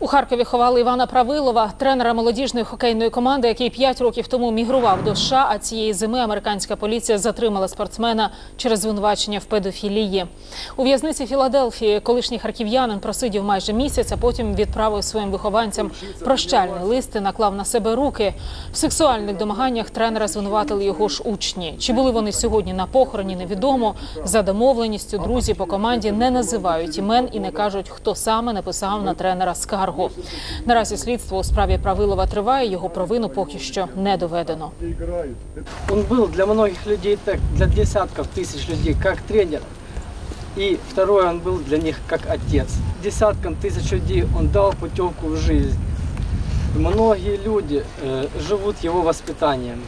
У Харкові ховали Івана Правилова, тренера молодіжної хокейної команди, який п'ять років тому мігрував до США. А цієї зими американська поліція затримала спортсмена через звинувачення в педофілії. У в'язниці Філадельфії колишній харків'янин просидів майже місяць, а потім відправив своїм вихованцям прощальний лист і наклав на себе руки. В сексуальних домаганнях тренера звинуватили його ж учні. Чи були вони сьогодні на похороні, невідомо. За домовленістю друзі по команді не називають імен і не кажуть, хто саме написав на тренера скаргу. Наразі слідство у справі Правилова триває. Його провину поки що не доведено. Он был для многих людей так, для десятков тысяч людей, как тренер. И второе, он был для них как отец. Десяткам тысяч людей он дал путевку в жизнь. И многие люди э, живут его воспитанием.